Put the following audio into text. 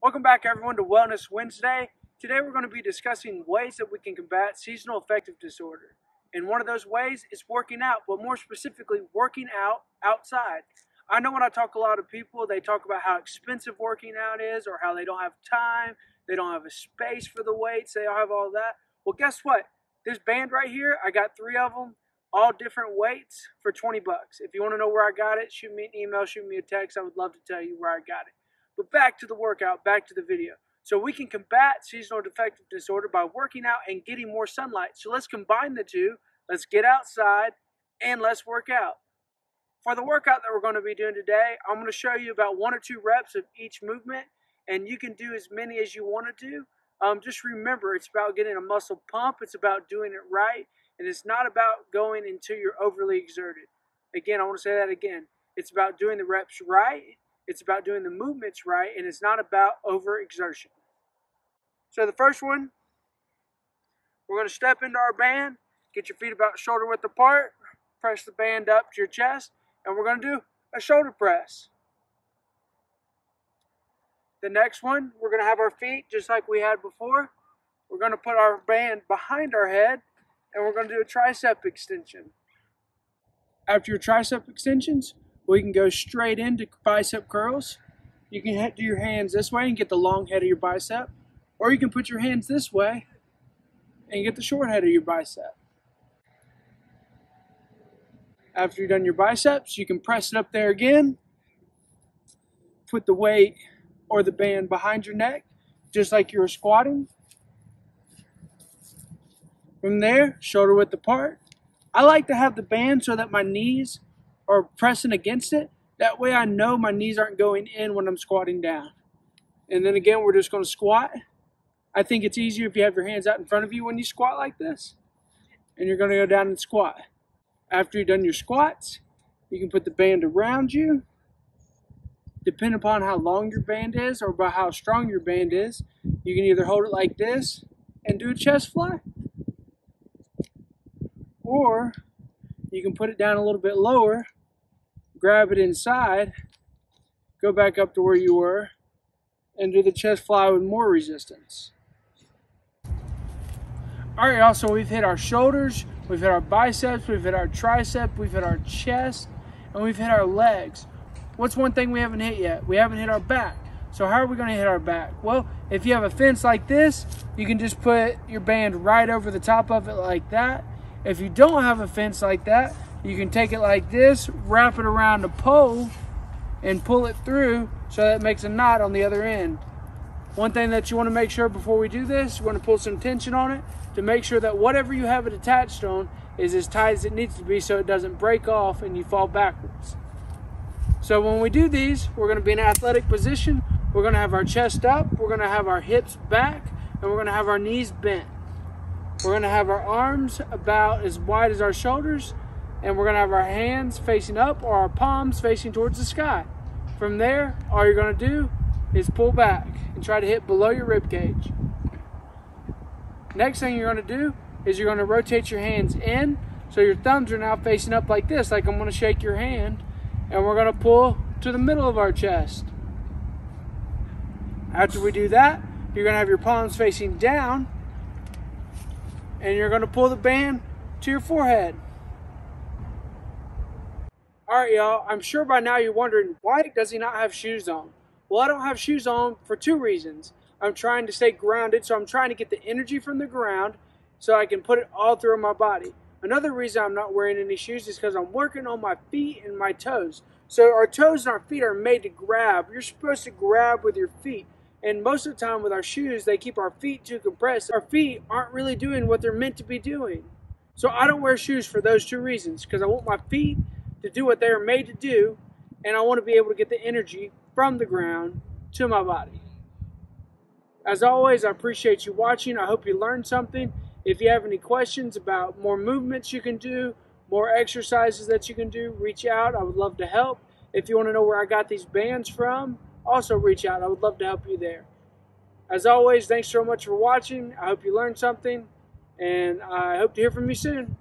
Welcome back, everyone, to Wellness Wednesday. Today, we're going to be discussing ways that we can combat seasonal affective disorder. And one of those ways is working out, but more specifically, working out outside. I know when I talk a lot of people, they talk about how expensive working out is, or how they don't have time, they don't have a space for the weights, they don't have all that. Well, guess what? This band right here, I got three of them, all different weights for 20 bucks. If you want to know where I got it, shoot me an email, shoot me a text. I would love to tell you where I got it. But back to the workout, back to the video. So we can combat seasonal affective disorder by working out and getting more sunlight. So let's combine the two. Let's get outside and let's work out. For the workout that we're going to be doing today, I'm going to show you about one or two reps of each movement, and you can do as many as you want to do. Um, just remember, it's about getting a muscle pump. It's about doing it right, and it's not about going until you're overly exerted. Again, I want to say that again. It's about doing the reps right it's about doing the movements right, and it's not about overexertion. So the first one, we're going to step into our band, get your feet about shoulder width apart, press the band up to your chest, and we're going to do a shoulder press. The next one, we're going to have our feet just like we had before. We're going to put our band behind our head, and we're going to do a tricep extension. After your tricep extensions, we can go straight into bicep curls. You can do your hands this way and get the long head of your bicep, or you can put your hands this way and get the short head of your bicep. After you've done your biceps, you can press it up there again. Put the weight or the band behind your neck, just like you were squatting. From there, shoulder width apart. I like to have the band so that my knees or pressing against it. That way I know my knees aren't going in when I'm squatting down. And then again, we're just going to squat. I think it's easier if you have your hands out in front of you when you squat like this. And you're going to go down and squat. After you've done your squats, you can put the band around you. Depending upon how long your band is or by how strong your band is, you can either hold it like this and do a chest fly. Or you can put it down a little bit lower grab it inside, go back up to where you were, and do the chest fly with more resistance. All right, y'all, so we've hit our shoulders, we've hit our biceps, we've hit our tricep, we've hit our chest, and we've hit our legs. What's one thing we haven't hit yet? We haven't hit our back. So how are we gonna hit our back? Well, if you have a fence like this, you can just put your band right over the top of it like that. If you don't have a fence like that, you can take it like this, wrap it around a pole, and pull it through so that it makes a knot on the other end. One thing that you want to make sure before we do this, you want to pull some tension on it to make sure that whatever you have it attached on is as tight as it needs to be so it doesn't break off and you fall backwards. So when we do these, we're going to be in an athletic position. We're going to have our chest up, we're going to have our hips back, and we're going to have our knees bent. We're going to have our arms about as wide as our shoulders and we're going to have our hands facing up or our palms facing towards the sky. From there, all you're going to do is pull back and try to hit below your rib cage. Next thing you're going to do is you're going to rotate your hands in so your thumbs are now facing up like this, like I'm going to shake your hand, and we're going to pull to the middle of our chest. After we do that, you're going to have your palms facing down, and you're going to pull the band to your forehead. All right, y'all, I'm sure by now you're wondering, why does he not have shoes on? Well, I don't have shoes on for two reasons. I'm trying to stay grounded, so I'm trying to get the energy from the ground so I can put it all through my body. Another reason I'm not wearing any shoes is because I'm working on my feet and my toes. So our toes and our feet are made to grab. You're supposed to grab with your feet. And most of the time with our shoes, they keep our feet too compressed. Our feet aren't really doing what they're meant to be doing. So I don't wear shoes for those two reasons because I want my feet to do what they are made to do, and I want to be able to get the energy from the ground to my body. As always, I appreciate you watching. I hope you learned something. If you have any questions about more movements you can do, more exercises that you can do, reach out. I would love to help. If you want to know where I got these bands from, also reach out. I would love to help you there. As always, thanks so much for watching. I hope you learned something, and I hope to hear from you soon.